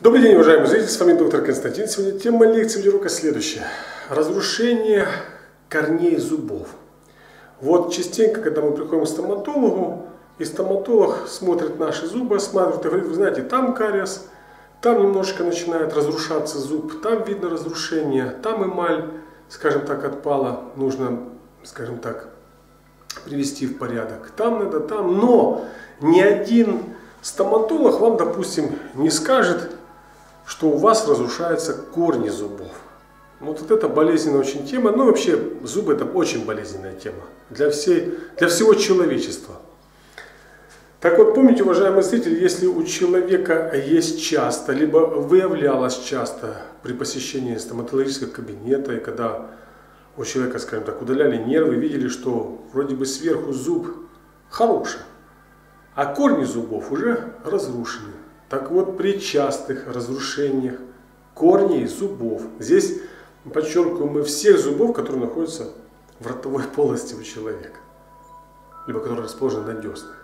Добрый день, уважаемые зрители, с вами доктор Константин. Сегодня тема лекции видеоурока следующая. Разрушение корней зубов. Вот частенько, когда мы приходим к стоматологу, и стоматолог смотрит наши зубы, осматривает и говорит, вы знаете, там кариес, там немножко начинает разрушаться зуб, там видно разрушение, там эмаль, скажем так, отпала, нужно, скажем так, привести в порядок. Там надо, там, но ни один стоматолог вам, допустим, не скажет, что у вас разрушаются корни зубов. Вот, вот это болезненная очень тема. Ну, вообще, зубы это очень болезненная тема для, всей, для всего человечества. Так вот, помните, уважаемые зрители, если у человека есть часто, либо выявлялось часто при посещении стоматологического кабинета, и когда у человека, скажем так, удаляли нервы, видели, что вроде бы сверху зуб хороший, а корни зубов уже разрушены. Так вот, при частых разрушениях корней зубов, здесь подчеркиваю мы всех зубов, которые находятся в ротовой полости у человека, либо которые расположены на деснах,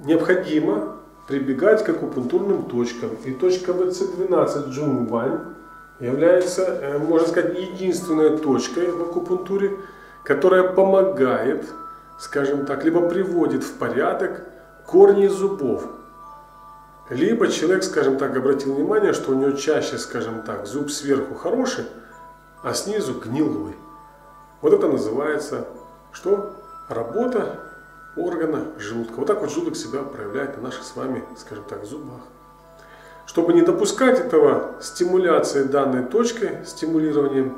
необходимо прибегать к акупунктурным точкам. И точка ВЦ-12 Джунвань является, э, можно сказать, единственной точкой в акупунктуре, которая помогает, скажем так, либо приводит в порядок корни зубов, либо человек, скажем так, обратил внимание, что у него чаще, скажем так, зуб сверху хороший, а снизу гнилой. Вот это называется что? Работа органа желудка. Вот так вот желудок себя проявляет на наших с вами, скажем так, зубах. Чтобы не допускать этого стимуляции данной точкой, стимулированием,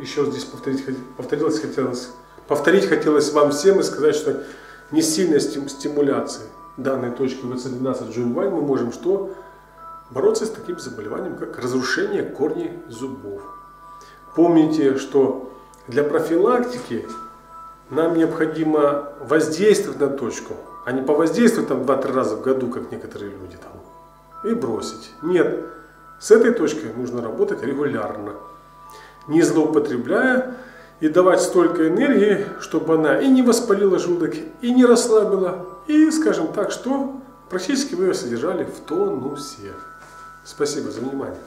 еще здесь повторить, повторилось, хотелось, повторить хотелось вам всем и сказать, что не сильной стимуляции данной точки ВЦ-12 Джунвань мы можем что? Бороться с таким заболеванием, как разрушение корней зубов. Помните, что для профилактики нам необходимо воздействовать на точку, а не повоздействовать там 2-3 раза в году, как некоторые люди там, и бросить. Нет, с этой точкой нужно работать регулярно, не злоупотребляя и давать столько энергии, чтобы она и не воспалила желудок, и не расслабила, и, скажем так, что практически вы ее содержали в тонусе. Спасибо за внимание.